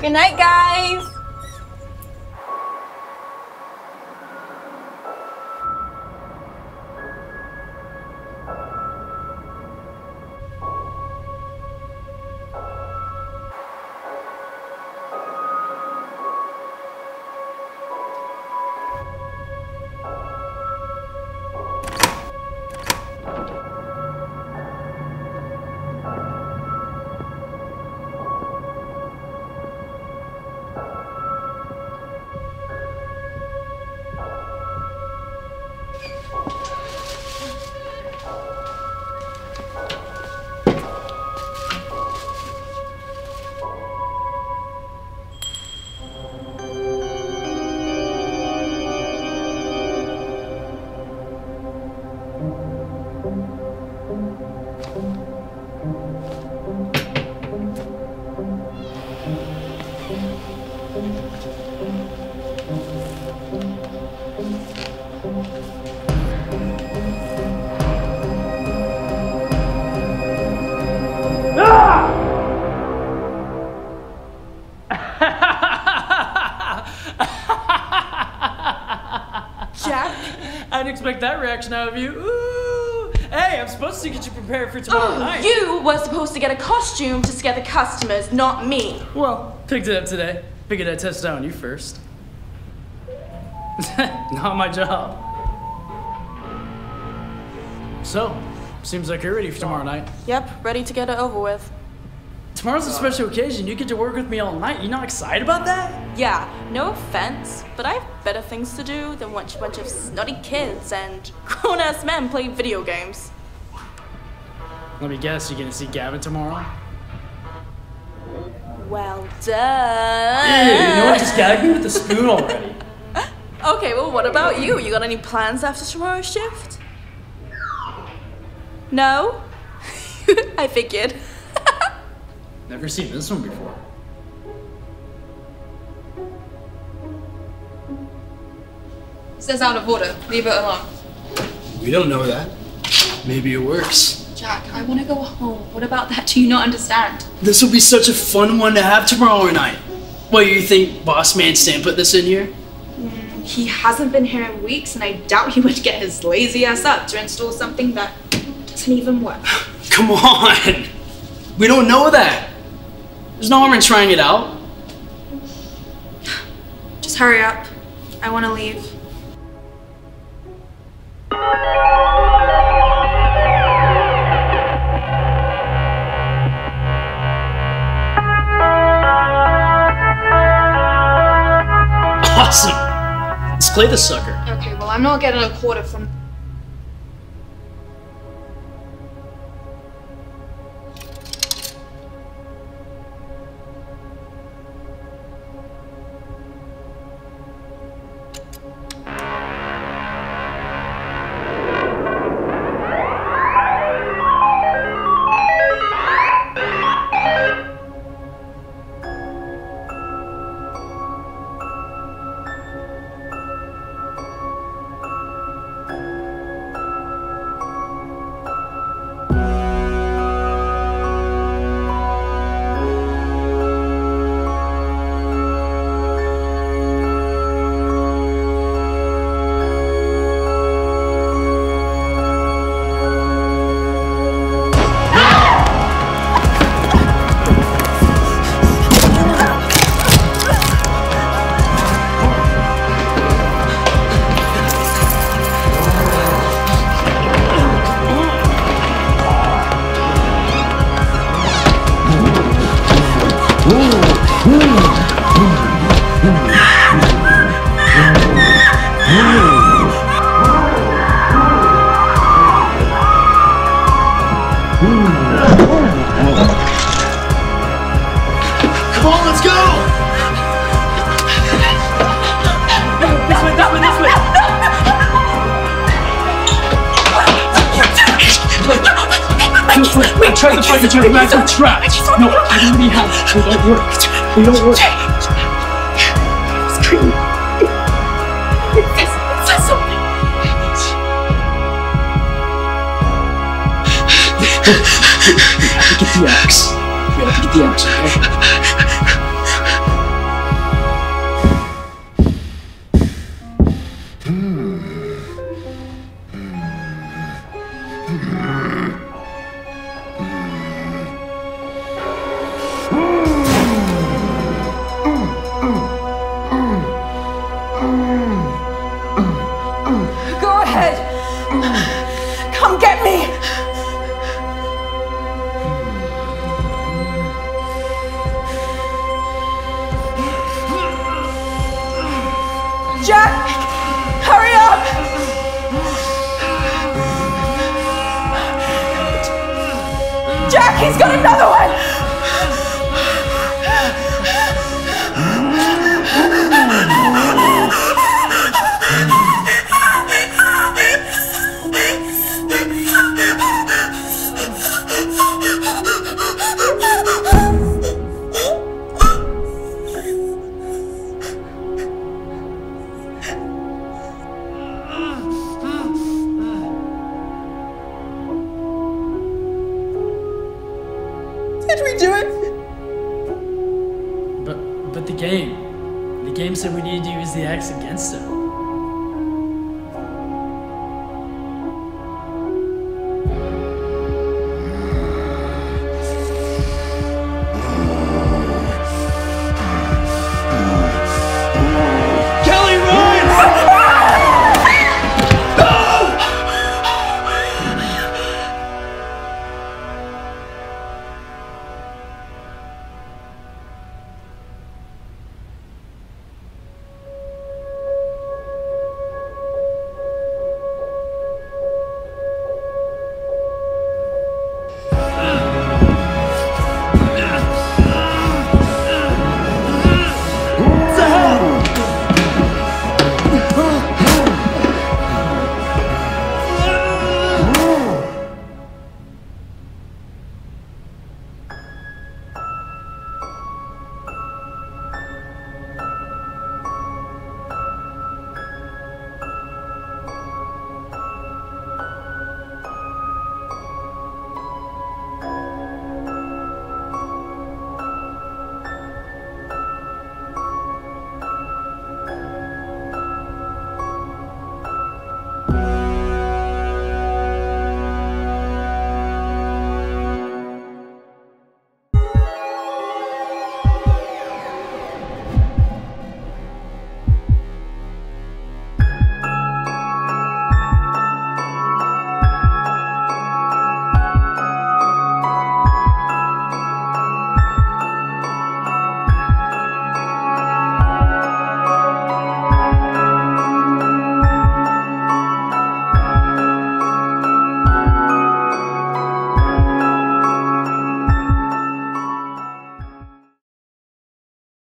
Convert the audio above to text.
Good night, guys. Jack? I didn't expect that reaction out of you. Ooh. Hey, I'm supposed to get you prepared for tomorrow Oh, night. you were supposed to get a costume to scare the customers, not me. Well, picked it up today. Figured I'd test it out on you first. Not my job. So, seems like you're ready for tomorrow night. Yep, ready to get it over with. Tomorrow's a special occasion. You get to work with me all night. You not excited about that? Yeah, no offense, but I have better things to do than watch a bunch of snotty kids and grown ass men play video games. Let me guess, you're gonna see Gavin tomorrow? Well done. Hey, you know what? Just gag me with the spoon already. Okay, well, what about you? You got any plans after tomorrow's shift? No? I figured. Never seen this one before. Says out of order. Leave it alone. We don't know that. Maybe it works. Jack, I want to go home. What about that? Do you not understand? This will be such a fun one to have tomorrow night. What, do you think Boss Man Stan put this in here? Mm, he hasn't been here in weeks, and I doubt he would get his lazy ass up to install something that doesn't even work. Come on! We don't know that. There's no harm in trying it out. Just hurry up. I want to leave. Awesome! Let's play the sucker. Okay, well, I'm not getting a quarter from. just like we try to find each other back on track. No, I really have. We don't work. We don't work. It's we have to get the axe. We have to get the axe, okay? Mm-hmm. head. Come get me. Jack, hurry up. Jack, he's gonna Did we do it? But but the game. The game said we need to use the axe against him.